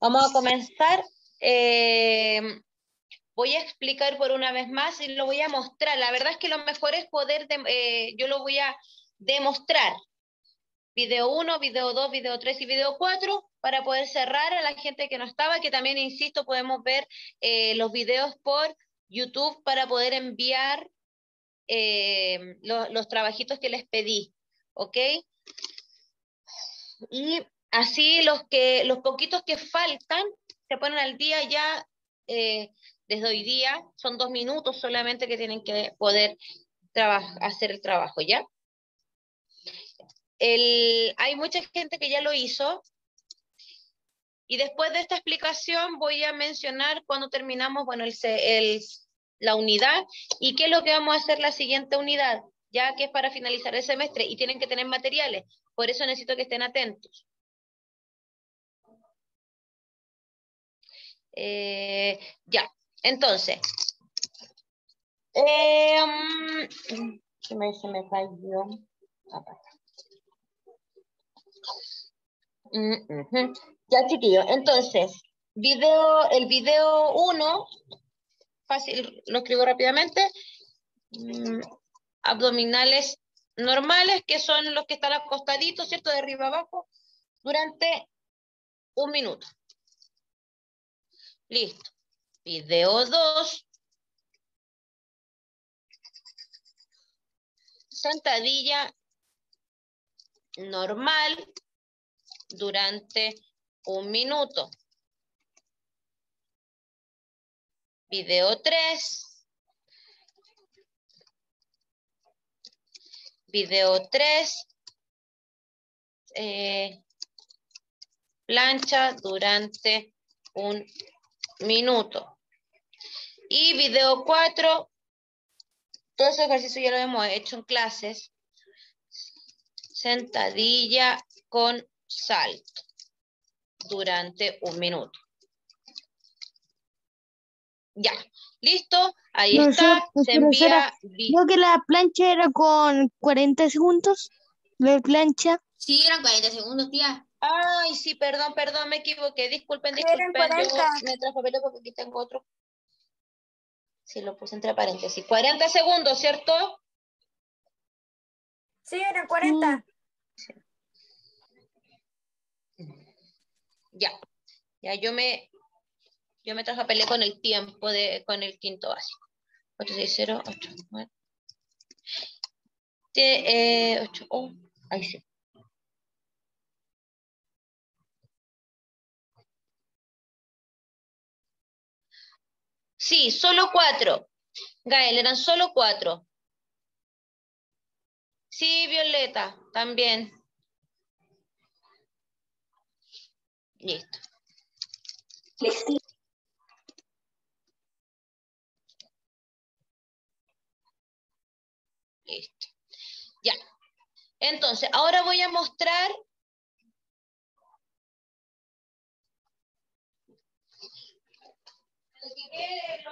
Vamos a comenzar. Eh, voy a explicar por una vez más y lo voy a mostrar. La verdad es que lo mejor es poder, eh, yo lo voy a demostrar. Video 1, video 2, video 3 y video 4 para poder cerrar a la gente que no estaba, que también, insisto, podemos ver eh, los videos por YouTube para poder enviar los trabajitos que les pedí, ¿ok? Y así los, que, los poquitos que faltan se ponen al día ya eh, desde hoy día, son dos minutos solamente que tienen que poder hacer el trabajo, ¿ya? hay mucha gente que ya lo hizo, y después de esta explicación voy a mencionar cuando terminamos, bueno, el, la unidad y qué es lo que vamos a hacer la siguiente unidad, ya que es para finalizar el semestre y tienen que tener materiales. Por eso necesito que estén atentos. Eh, ya, entonces. Eh, me, se. Mm, ya, chiquillos. Entonces, video, el video 1, fácil, lo escribo rápidamente. Mm, abdominales normales, que son los que están acostaditos, ¿cierto? De arriba abajo, durante un minuto. Listo. Video 2. Sentadilla normal durante un minuto. Video 3. Video 3. Eh, plancha durante un minuto. Y video 4, todo ese ejercicio ya lo hemos hecho en clases. Sentadilla con salto durante un minuto. Ya, listo, ahí está, se envía... Creo que la plancha era con 40 segundos, la plancha. Sí, eran 40 segundos, tía. Ay, sí, perdón, perdón, me equivoqué. Disculpen, disculpen. Yo me papel porque aquí tengo otro. Sí, lo puse entre paréntesis. 40 segundos, ¿cierto? Sí, eran 40. Ya. Ya, yo me, yo me traspapelé con el tiempo de, con el quinto básico. 8, 6, 0, 8, 9. Eh, 8, oh, ahí sí. Sí, solo cuatro. Gael, eran solo cuatro. Sí, Violeta, también. Listo. Listo. Ya. Entonces, ahora voy a mostrar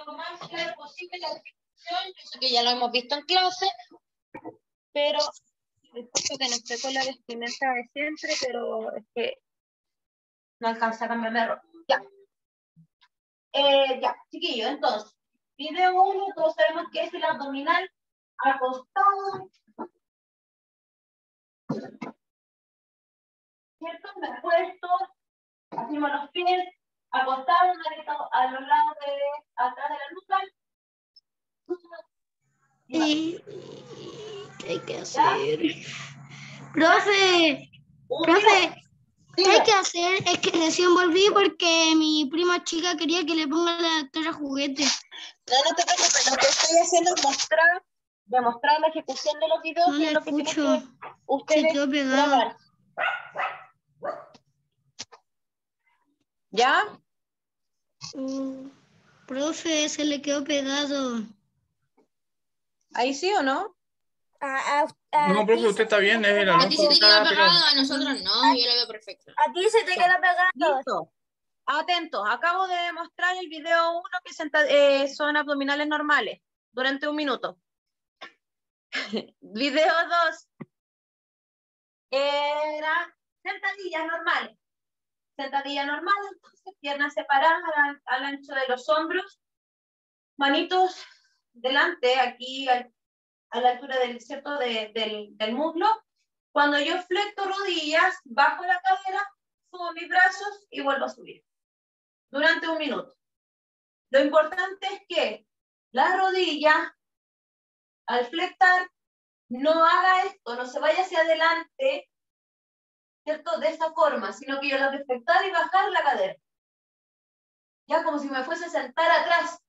lo más claro posible la descripción, eso que ya lo hemos visto en clase, pero disculpe que no estoy con la vestimenta de siempre, pero es que no alcanza a cambiarme ropa. Ya. Eh, ya, chiquillos, entonces, video 1, todos sabemos que es el abdominal acostado. ¿Cierto? Me puesto, hacemos los pies, acostado, a los lados de atrás de la nuca. ¿Y qué hay que hacer? Profe, profe, ¿qué hay que hacer? Es que recién volví porque mi prima chica quería que le ponga la doctora juguete. No, no te preocupes, lo que estoy haciendo es mostrar, demostrar la ejecución de los videos no y lo que ustedes Se quedó pegado. ¿Ya? Uh, profe, se le quedó pegado. ¿Ahí sí o no? no, profe, usted está bien. a ti se te queda pegado, a nosotros no, yo lo veo perfecto. A ti se te queda pegado. Atentos, acabo de mostrar el video 1 que eh, son abdominales normales durante un minuto. video 2 era sentadillas normales. Sentadilla normal, entonces, piernas separadas al, ancho de los hombros, manitos delante, aquí a la altura del, ¿cierto? del, del muslo. Cuando yo flecto rodillas, bajo la cadera, subo mis brazos y vuelvo a subir. Durante un minuto. Lo importante es que la rodilla, al flectar, no haga esto, no se vaya hacia adelante ¿cierto? De esa forma, sino que yo la despertar y bajar la cadera. Ya como si me fuese a sentar atrás.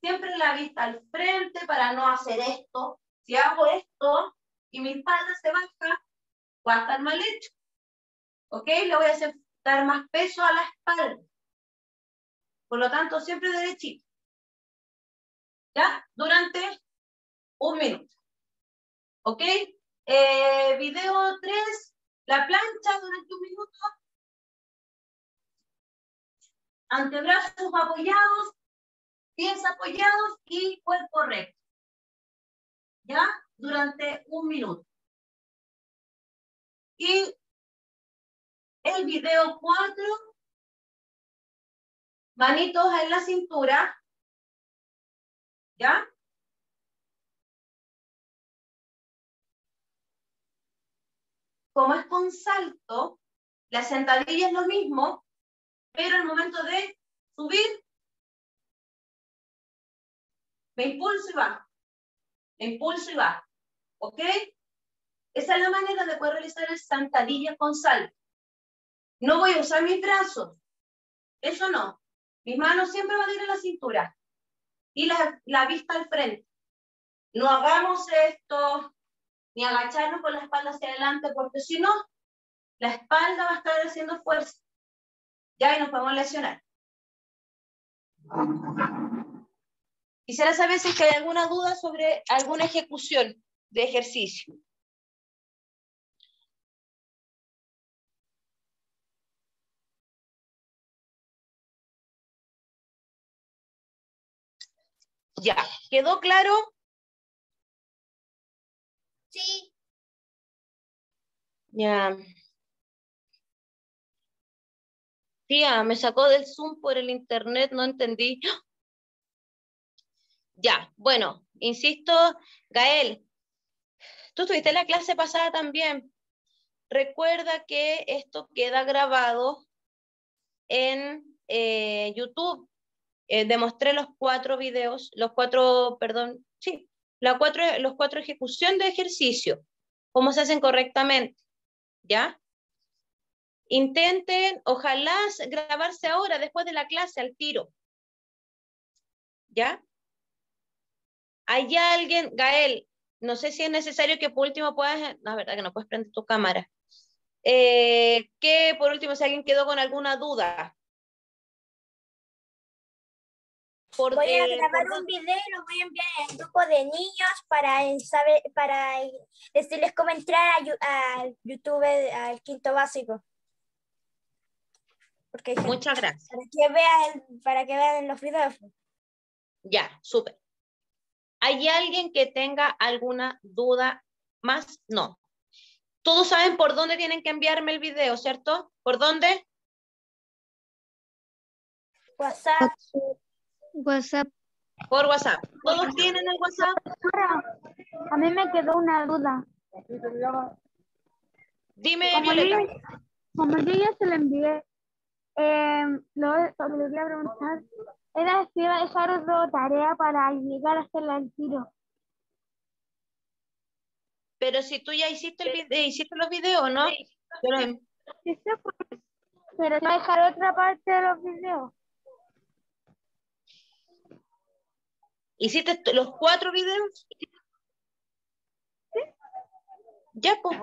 Siempre la vista al frente para no hacer esto. Si hago esto y mi espalda se baja, va a estar mal hecho. ¿Ok? Le voy a hacer dar más peso a la espalda. Por lo tanto, siempre derechito. ¿Ya? Durante un minuto. ¿Ok? Eh, video 3, la plancha durante un minuto. Antebrazos apoyados, pies apoyados y cuerpo recto. ¿Ya? Durante un minuto. Y el video 4, manitos en la cintura. ¿Ya? Como es con salto, la sentadilla es lo mismo, pero el momento de subir, me impulso y va. Me impulso y va. ¿Ok? Esa es la manera de poder realizar el sentadilla con salto. No voy a usar mis brazos. Eso no. Mis manos siempre van a ir a la cintura. Y la, la vista al frente. No hagamos esto ni agacharnos con la espalda hacia adelante, porque si no, la espalda va a estar haciendo fuerza. Ya, y nos podemos lesionar. Quisiera saber si hay alguna duda sobre alguna ejecución de ejercicio. Ya, ¿quedó claro? Sí. Ya. Tía, me sacó del Zoom por el internet, no entendí. Ya, bueno, insisto, Gael, tú estuviste en la clase pasada también. Recuerda que esto queda grabado en eh, YouTube. Eh, demostré los cuatro videos, los cuatro, perdón, sí, cuatro, los cuatro ejecución de ejercicio, cómo se hacen correctamente, ¿ya? Intenten, ojalá grabarse ahora, después de la clase, al tiro. ¿Ya? ¿Hay alguien, Gael? No sé si es necesario que por último puedas, la verdad que no puedes prender tu cámara. Eh, que por último, si alguien quedó con alguna duda, voy a grabar un video y lo voy a enviar al grupo de niños para saber, para decirles cómo entrar a, YouTube al quinto básico. Porque, Muchas gracias. Para que vean, para que vean los videos. Ya, súper. ¿Hay alguien que tenga alguna duda más? No. Todos saben por dónde tienen que enviarme el video, ¿cierto? ¿Por dónde? WhatsApp. WhatsApp. Por WhatsApp. ¿Todos tienen el WhatsApp? A mí me quedó una duda. Dime, Violeta. como yo ya se lo envié, eh, lo, lo que quería preguntar era si iba a dejar otra tarea para llegar a hacerla al tiro. Pero si tú ya hiciste, el video, hiciste los videos, ¿no? Sí. Pero, pero va a dejar otra parte de los videos. ¿Hiciste los cuatro videos? Sí. Ya, pues.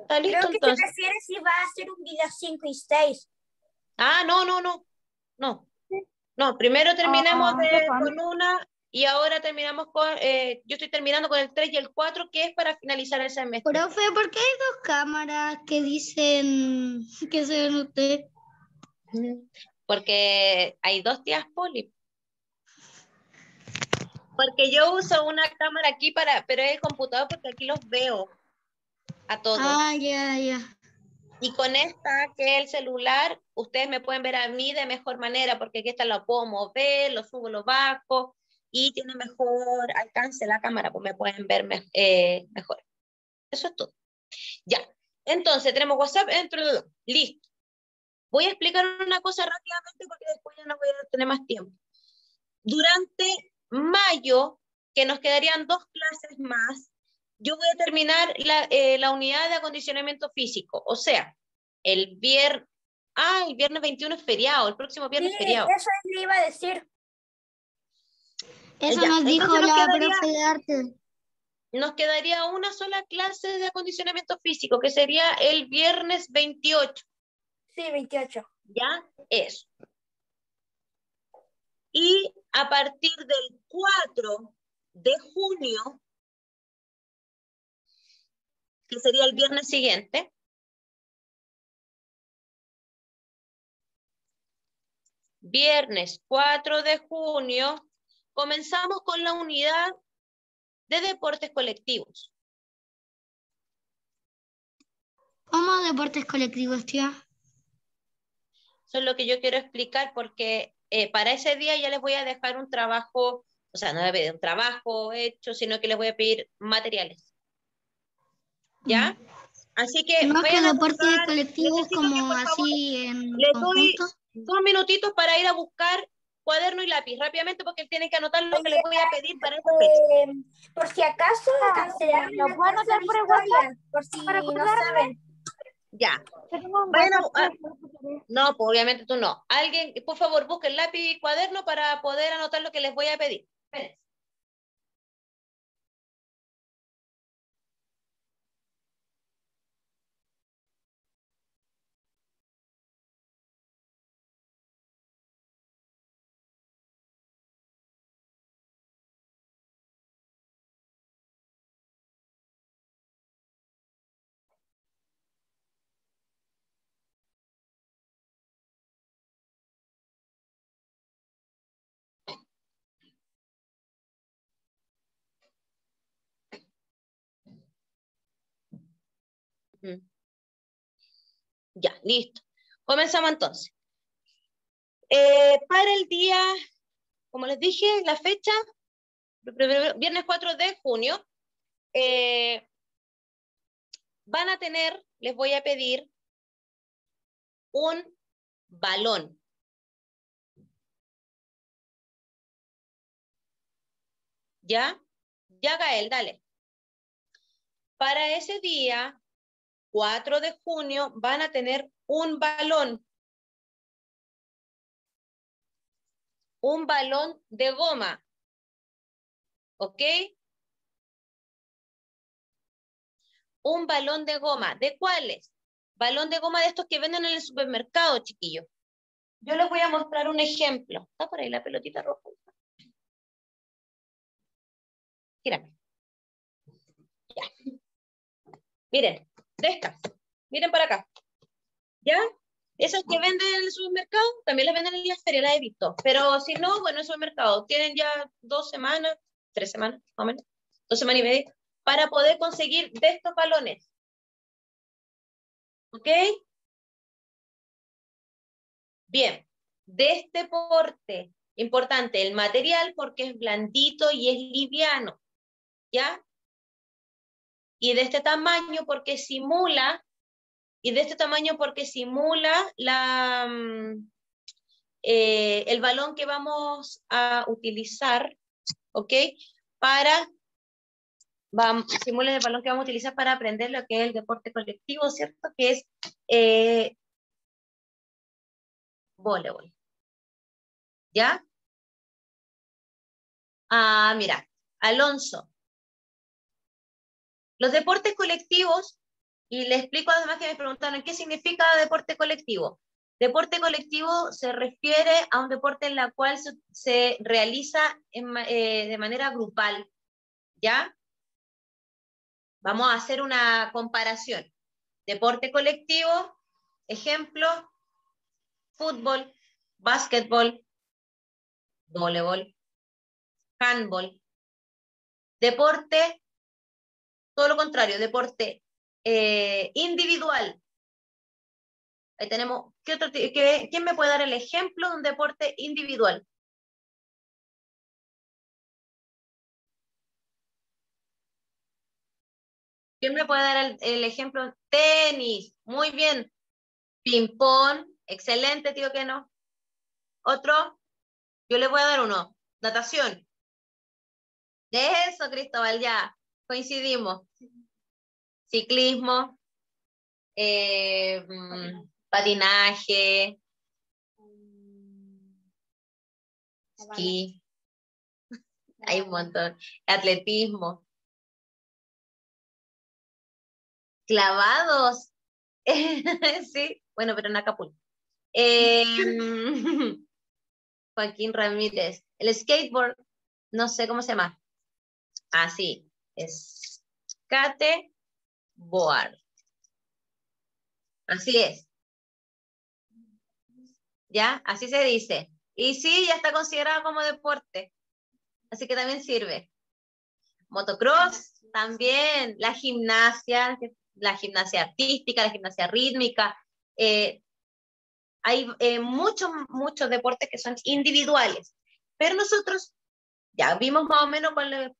Está listo, Creo que entonces. te refieres si va a hacer un video 5 y 6. Ah, no, no, no. No. No, primero terminemos ah, de, con una y ahora terminamos con, eh, yo estoy terminando con el 3 y el 4, que es para finalizar el semestre. Profe, ¿por qué hay dos cámaras que dicen que se ven usted? Porque hay dos tías poli. Porque yo uso una cámara aquí para, pero es el computador porque aquí los veo a todos. Ah, ya, ya. Y con esta, que es el celular, ustedes me pueden ver a mí de mejor manera, porque aquí está lo puedo mover, lo subo, lo bajo, y tiene mejor alcance la cámara, pues me pueden ver eh, mejor. Eso es todo. Ya. Entonces, tenemos WhatsApp dentro de... Listo. Voy a explicar una cosa rápidamente porque después ya no voy a tener más tiempo. Durante mayo, que nos quedarían dos clases más, yo voy a terminar la, eh, la unidad de acondicionamiento físico. O sea, el viernes, ah, el viernes 21 es feriado, el próximo viernes es feriado. Eso le iba a decir. Eso nos dijo la profe de arte. Nos quedaría una sola clase de acondicionamiento físico, que sería el viernes 28. Sí, 28. ¿Ya? Eso. Y a partir del 4 de junio, que sería el viernes siguiente, viernes 4 de junio, comenzamos con la unidad de deportes colectivos. ¿Cómo deportes colectivos, tía? Eso es lo que yo quiero explicar porque eh, para ese día ya les voy a dejar un trabajo, o sea, no voy a pedir un trabajo hecho, sino que les voy a pedir materiales. ¿Ya? Así que... No que deportes colectivos como así en Les doy dos minutitos para ir a buscar cuaderno y lápiz rápidamente porque tienen que anotar lo que les voy a pedir para esta fecha. Eh, por si acaso cancelaron ¿Lo puedo anotar por WhatsApp? Por si no saben. Ya. Bueno, ah, no, pues obviamente tú no. Alguien, por favor, busque el lápiz y cuaderno para poder anotar lo que les voy a pedir. Espérense. Ya, listo. Comenzamos entonces. Eh, para el día, como les dije, la fecha, viernes 4 de junio, eh, van a tener, les voy a pedir un balón. ¿Ya? Ya, Gael, dale. Para ese día, 4 de junio van a tener un balón. Un balón de goma. ¿Ok? Un balón de goma. ¿De cuáles? Balón de goma de estos que venden en el supermercado, chiquillos. Yo les voy a mostrar un ejemplo. Está por ahí la pelotita roja. Gírame. Ya. Miren, de estas. Miren para acá. ¿Ya? Esas que venden en el supermercado, también las venden en la feria, las he visto. Pero si no, bueno, en el supermercado tienen ya dos semanas, tres semanas, más o menos, dos semanas y media, para poder conseguir de estos balones. ¿Ok? Bien, de este porte, importante, el material porque es blandito y es liviano. ¿Ya? Y de este tamaño porque simula, y de este tamaño porque simula la, mm, eh, el balón que vamos a utilizar, ¿ok? Para, vamos, simula el balón que vamos a utilizar para aprender lo que es el deporte colectivo, ¿cierto? Que es eh, voleibol. ¿Ya? Ah, mira, Alonso, los deportes colectivos, y les explico además que me preguntaron, ¿qué significa deporte colectivo? Deporte colectivo se refiere a un deporte en la cual se, realiza eh, de manera grupal, ¿ya? Vamos a hacer una comparación. Deporte colectivo, ejemplo, fútbol, básquetbol, voleibol, handball. Deporte todo lo contrario, deporte eh, individual, Ahí tenemos, ¿qué ¿quién me puede dar el ejemplo de un deporte individual? ¿Quién me puede dar el, el ejemplo? Tenis, muy bien. Ping-pong, excelente, tío que no. Otro, yo le voy a dar uno. Natación. De eso, Cristóbal, ya coincidimos. Ciclismo, eh, mm, patinaje, esquí. Hay un montón. Atletismo. Clavados. sí, bueno, pero en Acapulco. Em, Joaquín Ramírez. El skateboard, no sé cómo se llama. Ah, sí, es skateboard. Así es. ¿Ya? Así se dice. Y sí, ya está considerado como deporte. Así que también sirve. Motocross, también. La gimnasia, la gimnasia artística, la gimnasia rítmica. Eh, hay eh, muchos, muchos deportes que son individuales, pero nosotros ya vimos más o menos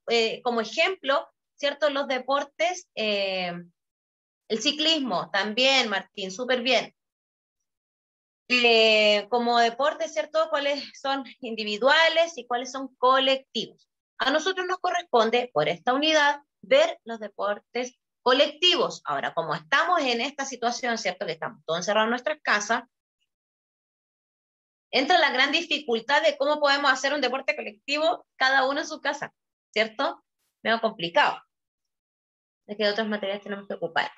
eh, como ejemplo, ¿cierto? Los deportes, eh, el ciclismo también, Martín, súper bien. como deporte, ¿cierto? ¿Cuáles son individuales y cuáles son colectivos? A nosotros nos corresponde, por esta unidad, ver los deportes colectivos. Ahora, como estamos en esta situación, ¿cierto? Que estamos todos encerrados en nuestras casas, entra la gran dificultad de cómo podemos hacer un deporte colectivo cada uno en su casa, ¿cierto? Medio complicado. Es que otras materias tenemos que ocupar.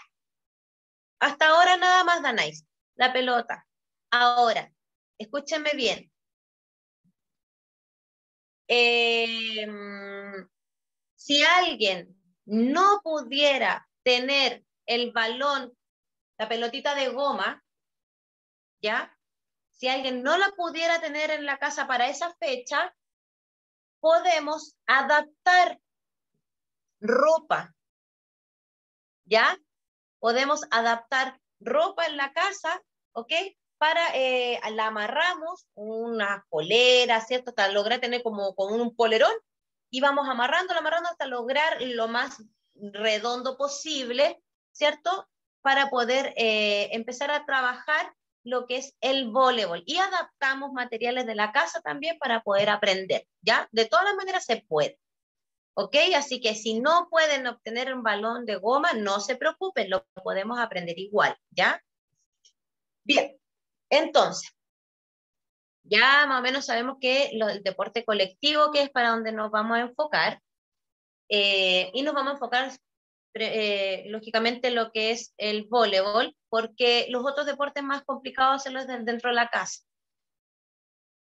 Hasta ahora nada más danáis, la pelota. Ahora, escúchenme bien. Em, si alguien no pudiera tener el balón, la pelotita de goma, ¿ya? Si alguien no la pudiera tener en la casa para esa fecha, podemos adaptar ropa. ¿Ya? Podemos adaptar ropa en la casa, ¿ok? Para, eh, la amarramos, una polera, ¿cierto? Hasta lograr tener como, como un polerón y vamos amarrando, amarrando hasta lograr lo más redondo posible, ¿cierto? Para poder eh, empezar a trabajar lo que es el voleibol y adaptamos materiales de la casa también para poder aprender, ¿ya? De todas las maneras se puede. ¿Ok? Así que si no pueden obtener un balón de goma, no se preocupen, lo podemos aprender igual, ¿ya? Bien, entonces, ya más o menos sabemos que el deporte colectivo, que es para donde nos vamos a enfocar, eh, y nos vamos a enfocar eh, lógicamente lo que es el voleibol, porque los otros deportes más complicados hacerlos dentro de la casa.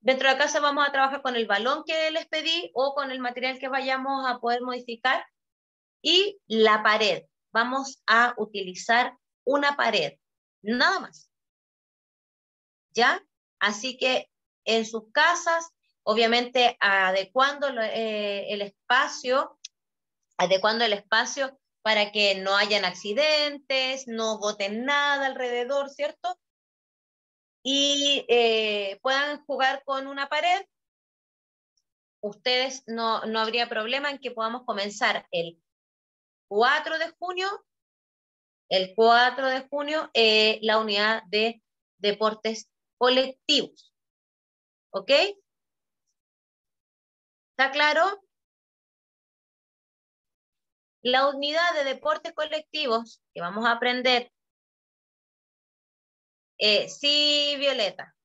Dentro de la casa vamos a trabajar con el balón que les pedí o con el material que vayamos a poder modificar y la pared. Vamos a utilizar una pared, nada más. ¿Ya? Así que en sus casas, obviamente adecuando eh, el espacio, adecuando el espacio para que no hayan accidentes, no boten nada alrededor, ¿cierto? Y eh, puedan jugar con una pared. Ustedes no, no habría problema en que podamos comenzar el 4 de junio, el 4 de junio, eh, la unidad de deportes colectivos. ¿Ok? ¿Está claro? La unidad de deportes colectivos que vamos a aprender, eh, sí, Violeta,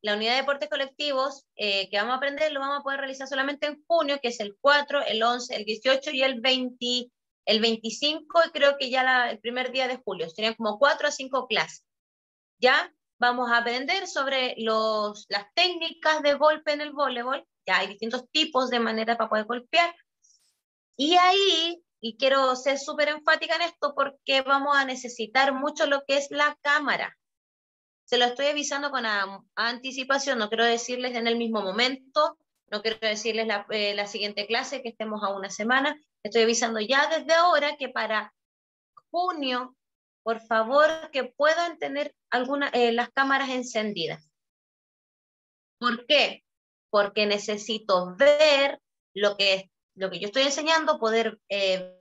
la unidad de deportes colectivos eh, que vamos a aprender lo vamos a poder realizar solamente en junio, que es el 4, el 11, el 18 y el 20, el 25, y creo que ya el primer día de julio. Serían como 4 a 5 clases. Ya vamos a aprender sobre los, las técnicas de golpe en el voleibol. Ya hay distintos tipos de maneras para poder golpear. Y ahí y quiero ser súper enfática en esto porque vamos a necesitar mucho lo que es la cámara. Se lo estoy avisando con anticipación, no quiero decirles en el mismo momento, no quiero decirles la, eh, la siguiente clase que estemos a una semana, estoy avisando ya desde ahora que para junio, por favor, que puedan tener alguna, eh, las cámaras encendidas. ¿Por qué? Porque necesito ver lo que, lo que yo estoy enseñando, poder eh,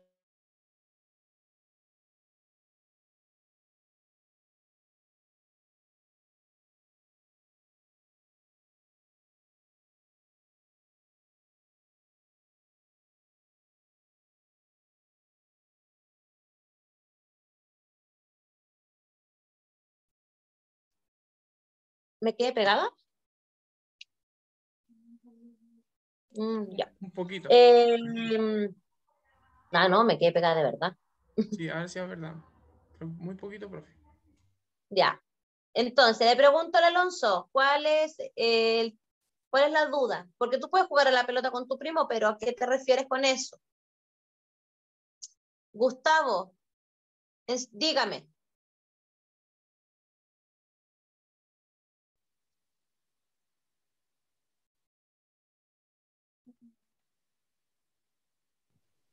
¿Me quedé pegada? Mm, ya. Un poquito. Eh, ah, no, me quedé pegada de verdad. Sí, a ver si es verdad. muy poquito, profe. Ya. Entonces, le pregunto al Alonso, ¿cuál es, el, ¿cuál es la duda? Porque tú puedes jugar a la pelota con tu primo, pero ¿a qué te refieres con eso? Gustavo, dígame.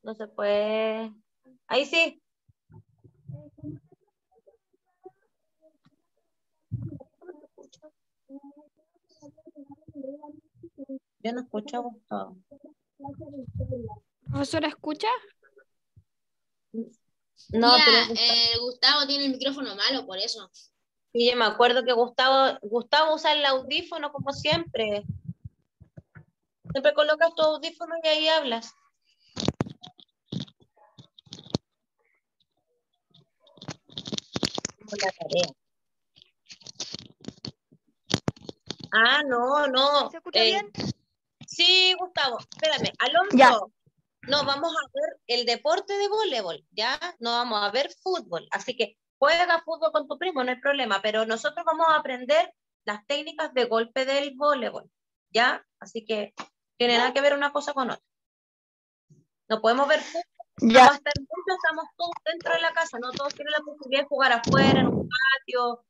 No se puede. Ahí sí. Yo no escucho a Gustavo. ¿Profesora escucha? No, pero eh, Gustavo... tiene el micrófono malo, por eso. Sí, yo me acuerdo que Gustavo, Gustavo usa el audífono como siempre. Siempre colocas tu audífono y ahí hablas. La tarea. Ah, no, no. ¿Se escucha eh, bien? Sí, Gustavo, espérame. Alonso, no, vamos a ver el deporte de voleibol, ¿ya? No vamos a ver fútbol. Así que juega fútbol con tu primo, no hay problema, pero nosotros vamos a aprender las técnicas de golpe del voleibol, ¿ya? Así que tiene nada que ver una cosa con otra. No podemos ver fútbol ya. Hasta el punto estamos todos dentro de la casa, no todos tienen la posibilidad de jugar afuera, en un patio.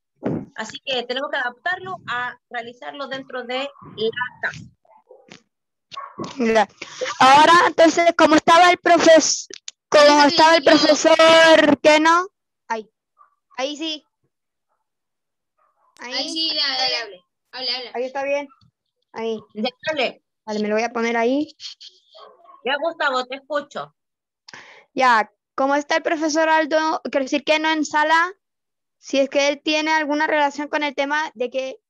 Así que tenemos que adaptarlo a realizarlo dentro de la casa. Ahora, entonces, como estaba el profesor, como estaba el profesor, ¿qué no? Ahí, ahí sí. Ahí, sí, dale, hable, hable, hable. Ahí está bien. Ahí. Déjale. Vale, me lo voy a poner ahí. Ya, Gustavo, te escucho. Ya, como está el profesor Aldo, quiero decir que no en sala, si es que él tiene alguna relación con el tema de que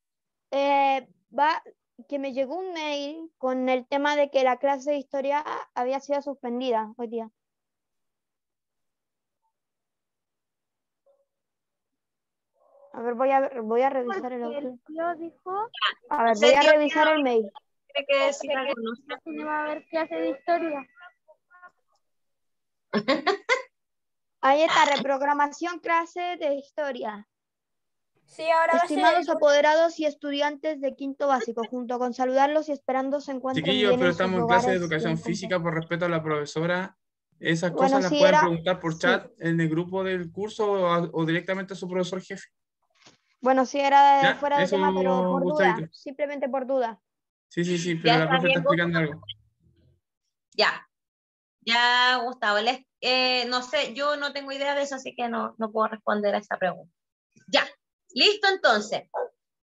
eh, va, que me llegó un mail con el tema de que la clase de historia había sido suspendida hoy día. A ver, voy a, voy a revisar el otro. dijo... A ver, voy a revisar el mail. Tiene que decir algo, no va a haber clase de historia. Ahí está, reprogramación clase de historia. Sí, ahora Estimados apoderados y estudiantes de quinto básico, junto con saludarlos y esperando se encuentren Chiquillos, pero estamos en clase de educación física por respeto a la profesora. Esas cosas las pueden preguntar por chat en el grupo del curso o, directamente a su profesor jefe. Bueno, sí, era fuera de tema, pero por duda, simplemente por duda. Sí, sí, sí, pero la profe está explicando algo. Ya, ya, Gustavo, eh, no sé, yo no tengo idea de eso, así que no, no puedo responder a esa pregunta. Ya, listo entonces.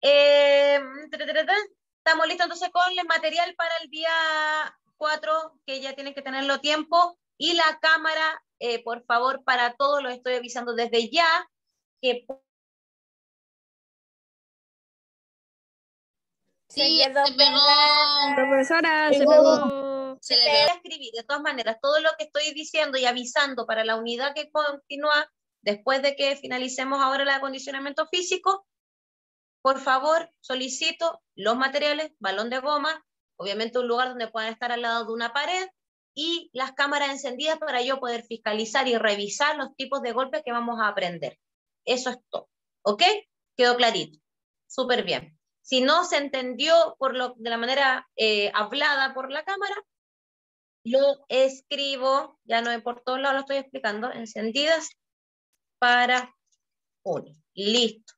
Eh, estamos listos entonces con el material para el día 4, que ya tienen que tenerlo tiempo. Y la cámara, eh, por favor, para todos, lo estoy avisando desde ya, que Sí, se pegó. Profesora, se pegó se le debe escribir. De todas maneras, todo lo que estoy diciendo y avisando para la unidad que continúa después de que finalicemos ahora el acondicionamiento físico, por favor, solicito los materiales, balón de goma, obviamente un lugar donde puedan estar al lado de una pared y las cámaras encendidas para yo poder fiscalizar y revisar los tipos de golpes que vamos a aprender. Eso es todo. ¿Ok? Quedó clarito. Súper bien. Si no se entendió por lo, de la manera eh, hablada por la cámara, lo escribo, ya no por todos lados lo estoy explicando, encendidas para uno. Listo.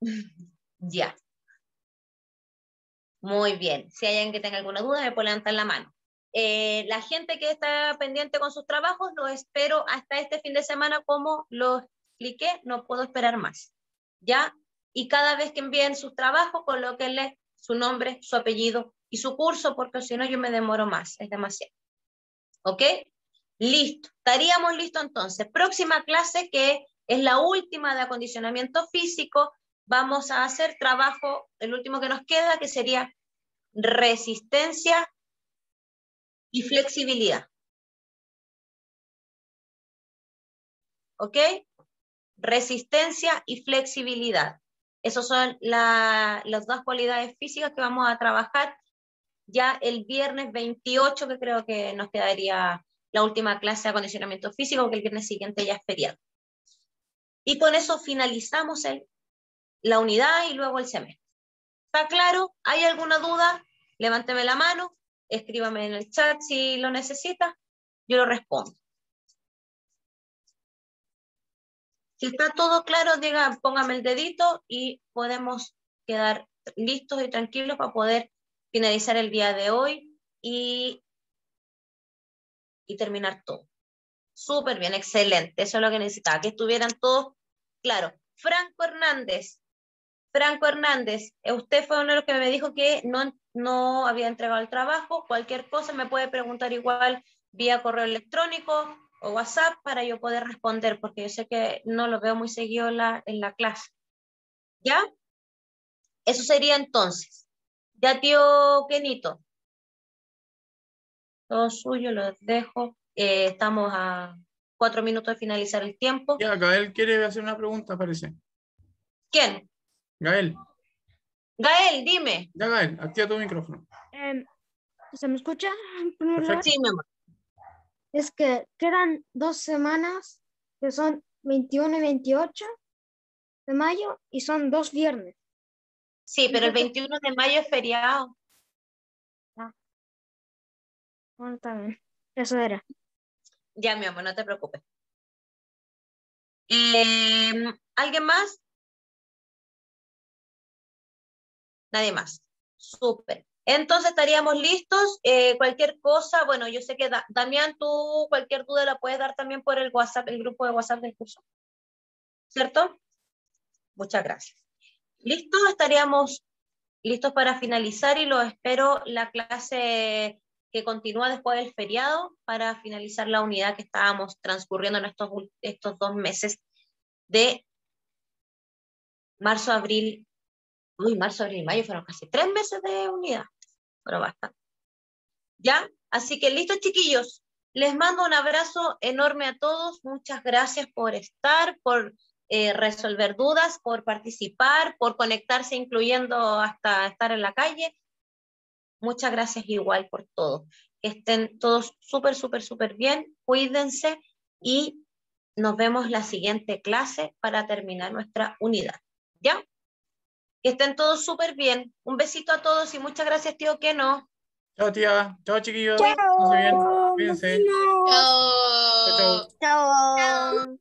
ya. Muy bien. Si hay alguien que tenga alguna duda, me puede levantar la mano. Eh, la gente que está pendiente con sus trabajos, lo espero hasta este fin de semana, como lo expliqué, no puedo esperar más. ¿Ya? Y cada vez que envíen sus trabajos, colóquenle su nombre, su apellido y su curso, porque si no yo me demoro más, es demasiado. ¿Ok? Listo, estaríamos listos entonces. Próxima clase que es la última de acondicionamiento físico, vamos a hacer trabajo, el último que nos queda, que sería resistencia y flexibilidad. ¿Ok? Resistencia y flexibilidad. Esas son las dos cualidades físicas que vamos a trabajar ya el viernes 28, que creo que nos quedaría la última clase de acondicionamiento físico, que el viernes siguiente ya es feriado. Y con eso finalizamos el, la unidad y luego el semestre. ¿Está claro? ¿Hay alguna duda? Levánteme la mano, escríbame en el chat si lo necesita, yo lo respondo. Si está todo claro, diga, póngame el dedito y podemos quedar listos y tranquilos para poder finalizar el día de hoy y, y terminar todo. Súper bien, excelente. Eso es lo que necesitaba, que estuvieran todos claro. Franco Hernández. Franco Hernández, eh, usted fue uno de los que me dijo que no, no había entregado el trabajo. Cualquier cosa me puede preguntar igual vía correo electrónico o WhatsApp para yo poder responder, porque yo sé que no lo veo muy seguido la, en la clase. ¿Ya? Eso sería entonces. Ya, tío Kenito. Todo suyo, lo dejo. Eh, estamos a cuatro minutos de finalizar el tiempo. Ya, Gael quiere hacer una pregunta, parece. ¿Quién? Gael. Gael, dime. Ya, Gael, activa tu micrófono. Em, ¿Se me escucha? Sí, mi amor. Es que quedan dos semanas, que son 21 y 28 de mayo, y son dos viernes. Sí, pero el 21 de mayo es feriado. Ah. Bueno, está bien. Eso era. Ya, mi amor, no te preocupes. Em, ¿Alguien más? Nadie más. Súper. Entonces estaríamos listos. Eh, cualquier cosa, bueno, yo sé que Damián, tú cualquier duda la puedes dar también por el WhatsApp, el grupo de WhatsApp del curso. ¿Cierto? Muchas gracias. ¿Listo? Estaríamos listos para finalizar y lo espero la clase que continúa después del feriado para finalizar la unidad que estábamos transcurriendo en estos, estos dos meses de marzo, abril, uy, marzo, abril, mayo, fueron casi tres meses de unidad, pero basta. ¿Ya? Así que listo, chiquillos. Les mando un abrazo enorme a todos. Muchas gracias por estar, por eh, resolver dudas, por participar, por conectarse, incluyendo hasta estar en la calle. Muchas gracias igual por todo. Que estén todos súper, súper, súper bien. Cuídense y nos vemos la siguiente clase para terminar nuestra unidad. ¿Ya? Que estén todos súper bien. Un besito a todos y muchas gracias, tío Keno. Chao, tía. Chao, chiquillos. Chao. Cuídense. Chao. Chao. Chao.